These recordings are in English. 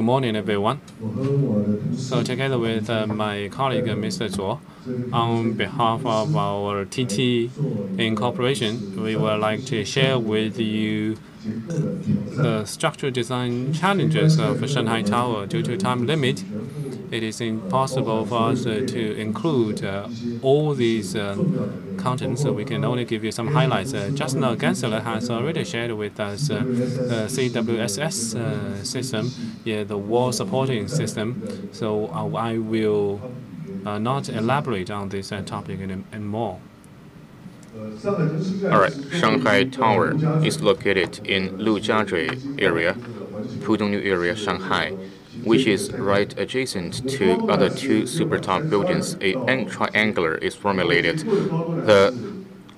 Good morning, everyone. So together with uh, my colleague, Mr. Zuo, on behalf of our TT Incorporation, we would like to share with you the structural design challenges of Shanghai Tower. Due to time limit, it is impossible for us to include uh, all these uh, contents, so we can only give you some highlights. Uh, just now, Gensler has already shared with us uh, the CWSS uh, system, yeah, the wall supporting system. So I will Uh, not elaborate on this uh, topic anymore. All right, Shanghai Tower is located in Lujiazui area, Pudong New area, Shanghai, which is right adjacent to other two super tall buildings. A triangular is formulated. The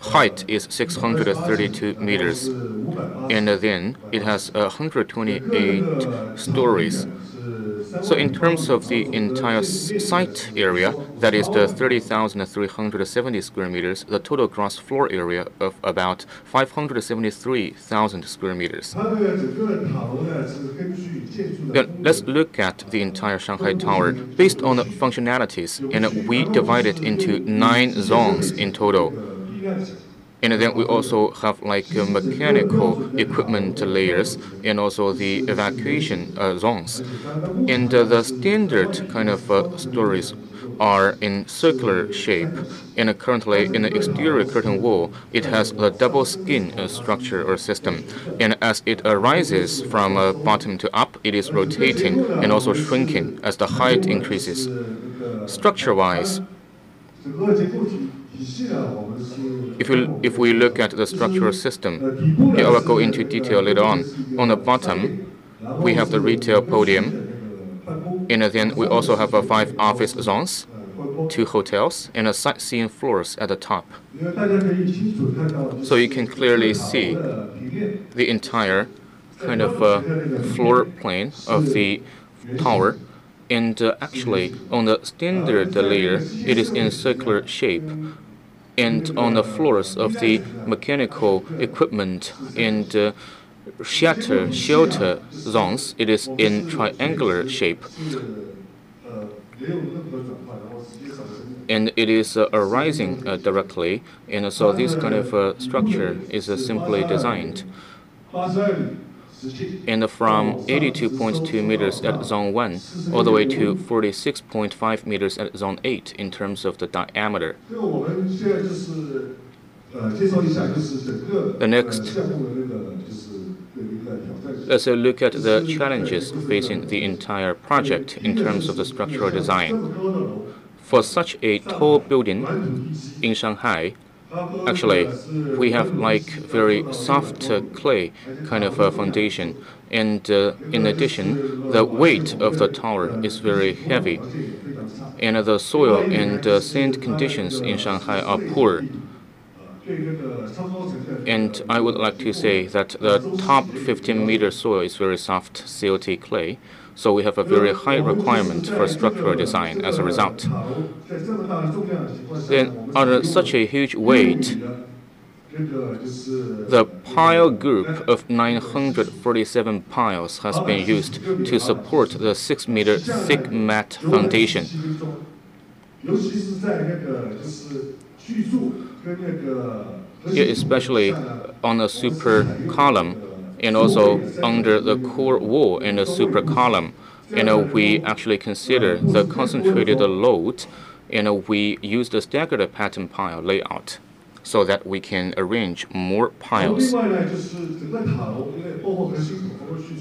height is 632 meters, and then it has 128 stories. So in terms of the entire site area, that is the 30,370 square meters, the total gross floor area of about 573,000 square meters. Let's look at the entire Shanghai Tower based on the functionalities, and we divide it into nine zones in total. And then we also have like uh, mechanical equipment layers and also the evacuation uh, zones. And uh, the standard kind of stories are in circular shape. And currently, in the exterior curtain wall, it has a double skin structure or system. And as it arises from bottom to up, it is rotating and also shrinking as the height increases. Structure-wise, if we, if we look at the structural system, I will go into detail later on. On the bottom, we have the retail podium, and then we also have five office zones, two hotels, and a sightseeing floors at the top. So you can clearly see the entire kind of uh, floor plane of the tower. And uh, actually, on the standard layer, it is in circular shape and on the floors of the mechanical equipment and uh, shelter shelter zones, it is in triangular shape. And it is uh, arising uh, directly, and so this kind of uh, structure is uh, simply designed and from 82.2 meters at zone 1 all the way to 46.5 meters at zone 8 in terms of the diameter. The next, let's look at the challenges facing the entire project in terms of the structural design. For such a tall building in Shanghai, Actually, we have like very soft uh, clay kind of a foundation, and uh, in addition, the weight of the tower is very heavy, and the soil and uh, sand conditions in Shanghai are poor. And I would like to say that the top 15 meter soil is very soft COT clay, so we have a very high requirement for structural design as a result. Then, under such a huge weight, the pile group of 947 piles has been used to support the 6 meter thick mat foundation. Especially on the super column and also under the core wall in the super column. Know, we actually consider the concentrated load, and we use the staggered pattern pile layout so that we can arrange more piles.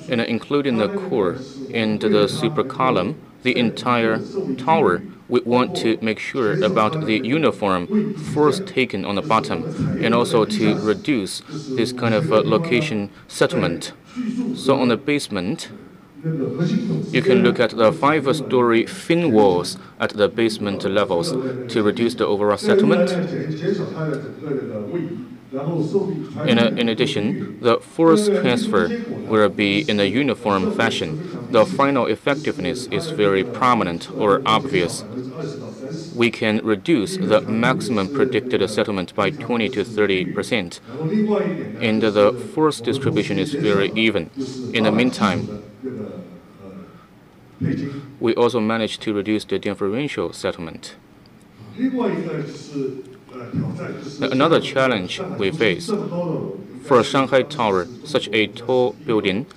And including the core and the super column, the entire tower we want to make sure about the uniform force taken on the bottom and also to reduce this kind of uh, location settlement. So on the basement, you can look at the five-story thin walls at the basement levels to reduce the overall settlement. In, a, in, addition, the force transfer will be in a uniform fashion. The final effectiveness is very prominent or obvious. We can reduce the maximum predicted settlement by 20 to 30 percent, and the force distribution is very even. In the meantime, We also managed to reduce the differential settlement. Another challenge we face for Shanghai Tower, such a tall building,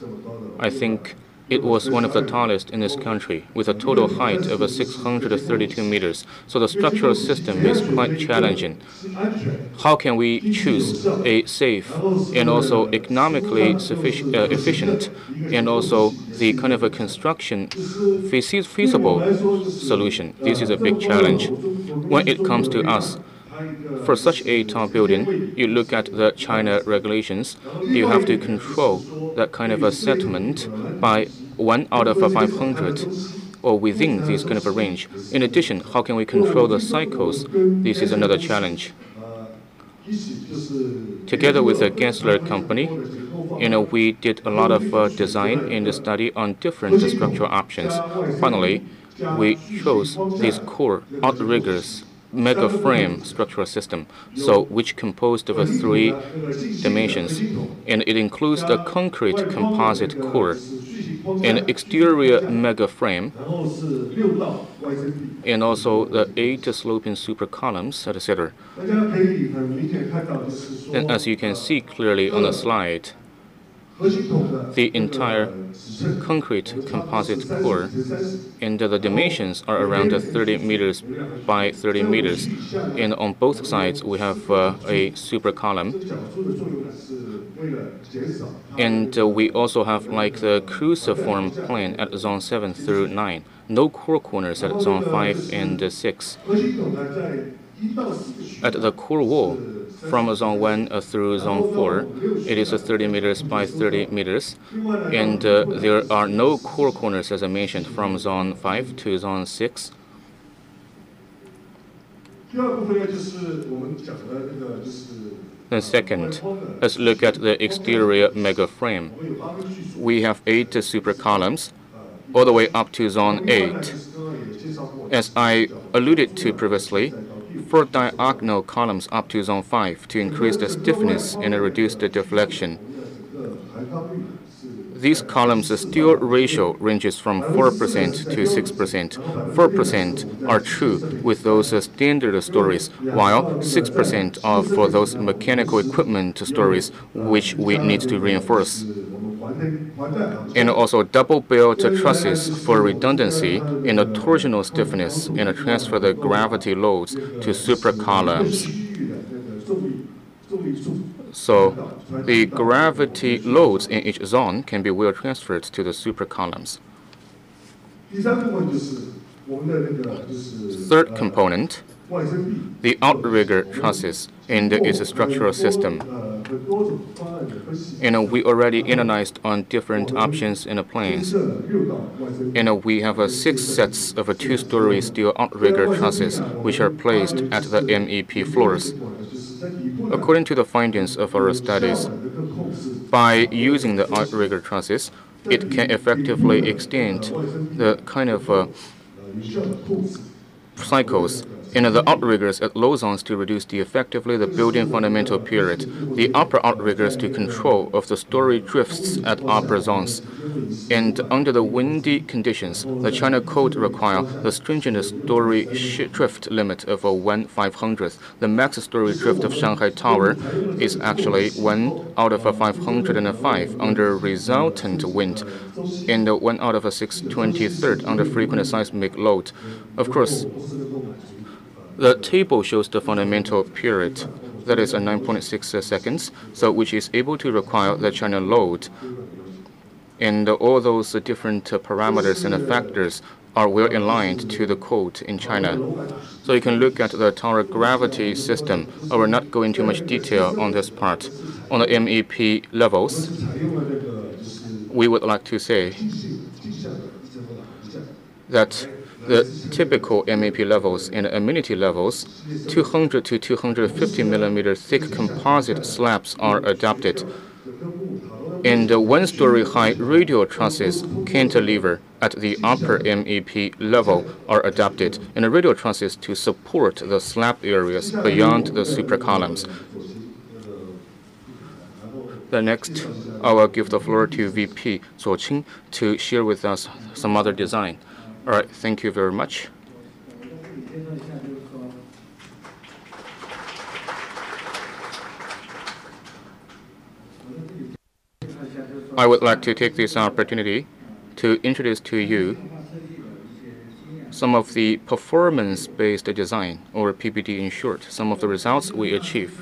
I think it was one of the tallest in this country, with a total height of 632 meters, so the structural system is quite challenging. How can we choose a safe and also economically sufficient, uh, efficient and also the kind of a construction feasible solution? This is a big challenge. When it comes to us, for such a tall building, you look at the China regulations, you have to control that kind of a settlement by one out of 500 or within this kind of a range. In addition, how can we control the cycles? This is another challenge. Together with the Gensler company, you know, we did a lot of uh, design and study on different structural options. Finally, we chose this core outriggers mega frame structural system, so which composed of three dimensions, and it includes the concrete composite core, an exterior mega frame, and also the eight sloping super columns, etc. And as you can see clearly on the slide, the entire concrete composite core, and the dimensions are around 30 meters by 30 meters. And on both sides, we have uh, a super column. And uh, we also have like the cruciform plane at zone 7 through 9. No core corners at zone 5 and 6. At the core wall, from zone 1 uh, through zone 4. It is uh, 30 meters by 30 meters. And uh, there are no core corners, as I mentioned, from zone 5 to zone 6. Then second, let's look at the exterior mega frame. We have eight super columns, all the way up to zone 8. As I alluded to previously, four diagonal columns up to zone 5 to increase the stiffness and reduce the deflection. These columns' steel ratio ranges from 4% to 6%. 4% are true with those standard stories, while 6% are for those mechanical equipment stories which we need to reinforce and also double belt trusses for redundancy and a torsional stiffness and transfer the gravity loads to super columns. So the gravity loads in each zone can be well transferred to the super columns. Third component, the outrigger trusses and its structural system. Know, we already analyzed on different options planes. You know, we have six sets of a two-story steel outrigger trusses, which are placed at the MEP floors. According to the findings of our studies, by using the outrigger trusses, it can effectively extend the kind of uh, cycles in the outriggers at low zones to reduce the effectively the building fundamental period, the upper outriggers to control of the story drifts at upper zones. And under the windy conditions, the China Code require the stringent story drift limit of a 1 500th. The max story drift of Shanghai Tower is actually 1 out of a 505 under resultant wind and 1 out of a 623rd under frequent seismic load. Of course, the table shows the fundamental period, that is a 9.6 seconds, so which is able to require the China load. And all those different parameters and factors are well aligned to the code in China. So you can look at the tower gravity system. I will not go into much detail on this part. On the MEP levels, we would like to say that the typical MEP levels and amenity levels, 200 to 250 millimeter thick composite slabs are adopted. And one-story high radial trusses cantilever at the upper MEP level are adopted, and radial trusses to support the slab areas beyond the super columns. The next, I will give the floor to VP Zuo Qing to share with us some other design. All right, thank you very much. I would like to take this opportunity to introduce to you some of the performance-based design, or PBD in short, some of the results we achieve.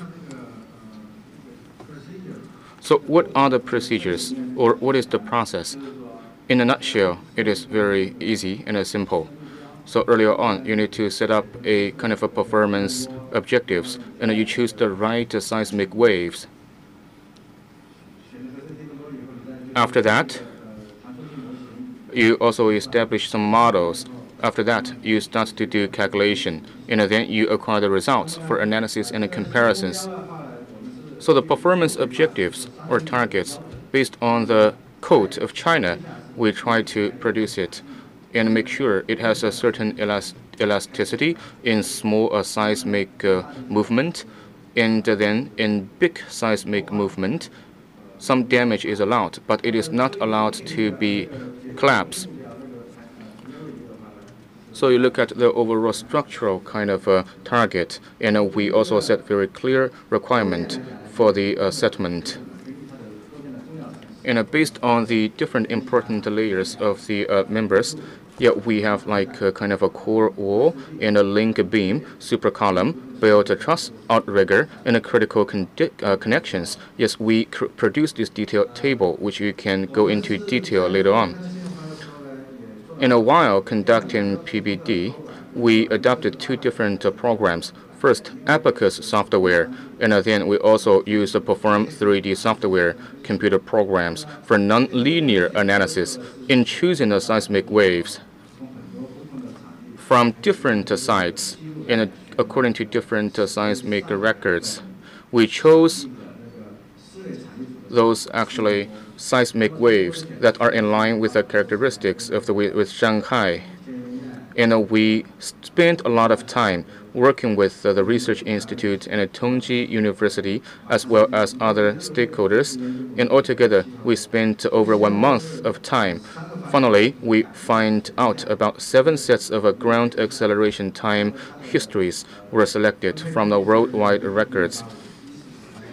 So what are the procedures, or what is the process? In a nutshell, it is very easy and simple. So earlier on, you need to set up a kind of a performance objectives, and you choose the right seismic waves. After that, you also establish some models. After that, you start to do calculation, and then you acquire the results for analysis and comparisons. So the performance objectives or targets based on the code of China, we try to produce it and make sure it has a certain elast elasticity in small uh, seismic uh, movement, and then in big seismic movement, some damage is allowed, but it is not allowed to be collapse. So you look at the overall structural kind of uh, target, and we also set very clear requirement for the uh, settlement. And uh, based on the different important layers of the uh, members, yeah, we have like a kind of a core wall and a link beam, super column, build a truss, outrigger, and a critical uh, connections. Yes, we produce this detailed table, which you can go into detail later on. In a while conducting PBD, we adopted two different uh, programs. First, Abaqus software, and then we also use the Perform 3D software computer programs for nonlinear analysis in choosing the seismic waves from different sites and according to different seismic records. We chose those actually seismic waves that are in line with the characteristics of the with Shanghai. And we spent a lot of time working with uh, the Research Institute and Tongji University, as well as other stakeholders. And altogether, we spent over one month of time. Finally, we find out about seven sets of uh, ground acceleration time histories were selected from the worldwide records.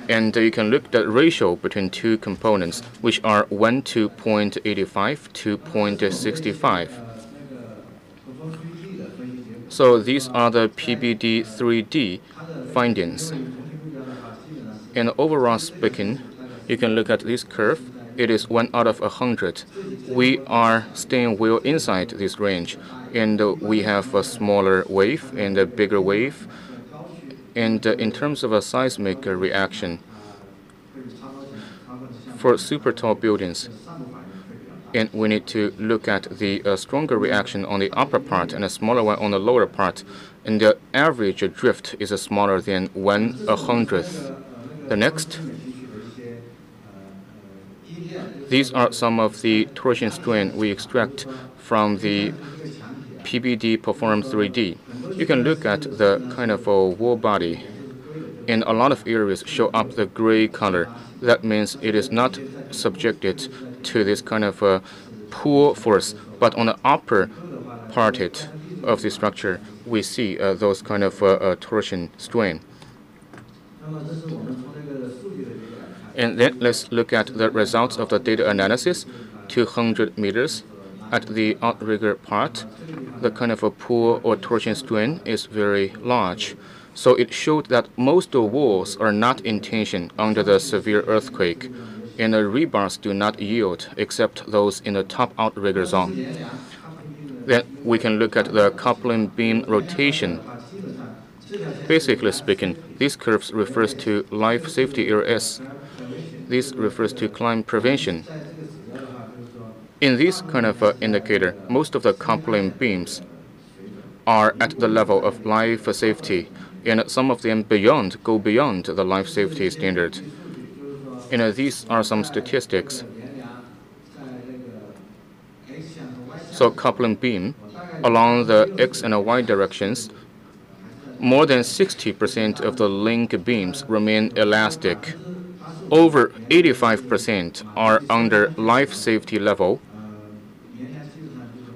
And uh, you can look at the ratio between two components, which are 1 to 0.85 to 0.65. So these are the PBD 3D findings. And overall speaking, you can look at this curve. It is 1 out of 100. We are staying well inside this range. And we have a smaller wave and a bigger wave. And uh, in terms of a seismic reaction, for super tall buildings, and we need to look at the uh, stronger reaction on the upper part and a smaller one on the lower part. And the average drift is smaller than one hundredth. The next, these are some of the torsion strain we extract from the PBD Perform 3D. You can look at the kind of a wall body. In a lot of areas show up the gray color. That means it is not subjected to this kind of uh, pull force, but on the upper part of the structure, we see uh, those kind of uh, uh, torsion strain. And then let's look at the results of the data analysis. 200 meters at the outrigger part, the kind of a pull or torsion strain is very large. So it showed that most of walls are not in tension under the severe earthquake and the rebars do not yield except those in the top outrigger zone. Then we can look at the coupling beam rotation. Basically speaking, these curves refers to life safety area S. This refers to climb prevention. In this kind of uh, indicator, most of the coupling beams are at the level of life safety, and some of them beyond go beyond the life safety standard. You know, these are some statistics. So coupling beam along the x and y directions, more than 60% of the link beams remain elastic. over 85% are under life safety level,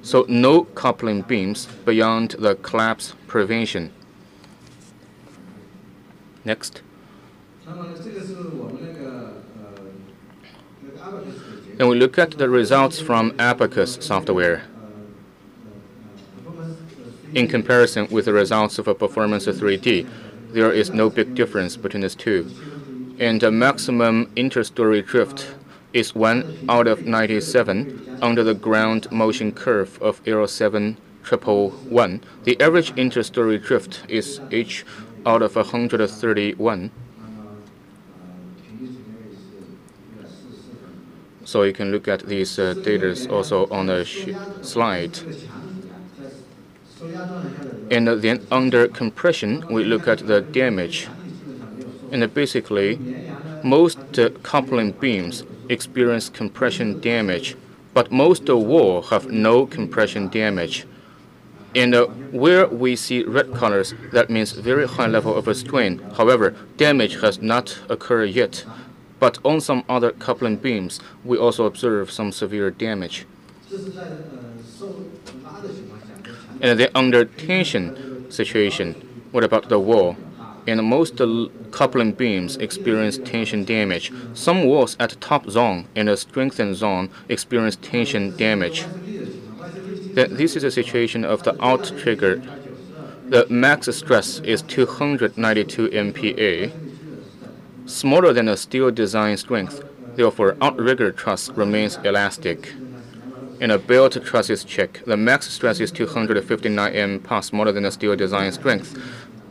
so no coupling beams beyond the collapse prevention. Next. And we look at the results from Abaqus software in comparison with the results of a Performance 3D. There is no big difference between these two. And the maximum interstory drift is 1 out of 97 under the ground motion curve of Aero 7 111. The average interstory drift is H out of 131. So you can look at these uh, data also on the slide. And then under compression, we look at the damage. And basically, most uh, coupling beams experience compression damage, but most of wall have no compression damage. And uh, where we see red colors, that means very high level of strain. However, damage has not occurred yet. But on some other coupling beams, we also observe some severe damage. And the under tension situation, what about the wall? And most coupling beams experience tension damage. Some walls at top zone and the strengthened zone experience tension damage. Then this is a situation of the outrigger. The max stress is 292 MPa smaller than a steel design strength. Therefore, outrigger truss remains elastic. In a belt trusses check, the max stress is 259 MPa smaller than a steel design strength.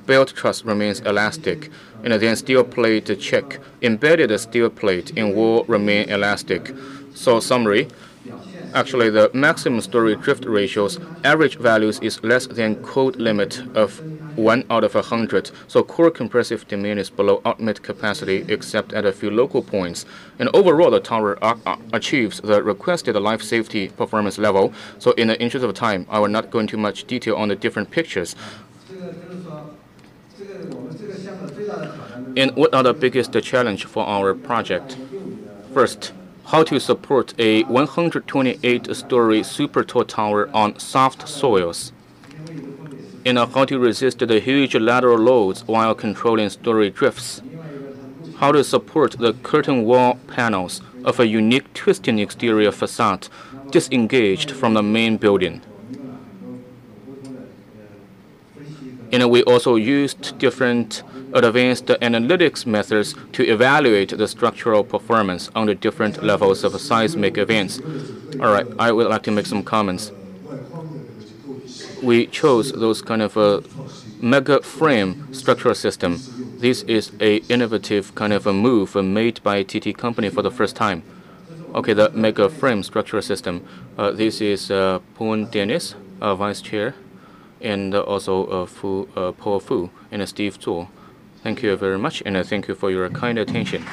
Belt truss remains elastic. In a then steel plate check, embedded steel plate in wall remain elastic. So summary, actually the maximum story drift ratios average values is less than code limit of 1 out of 100, so core compressive demand is below ultimate capacity except at a few local points. And overall, the tower uh, uh, achieves the requested life safety performance level. So in the interest of time, I will not go into much detail on the different pictures. And what are the biggest challenge for our project? First, how to support a 128-story super tall tower on soft soils, and how to resist the huge lateral loads while controlling story drifts, how to support the curtain wall panels of a unique twisting exterior facade disengaged from the main building. And we also used different advanced analytics methods to evaluate the structural performance under different levels of seismic events. All right, I would like to make some comments. We chose those kind of a mega frame structural system. This is a innovative kind of a move made by TT company for the first time. Okay, the mega frame structural system. Uh, this is uh, Poon Dennis, uh, vice chair, and also uh, Fu, uh, Paul Fu and a Steve Zuo. Thank you very much, and thank you for your kind attention.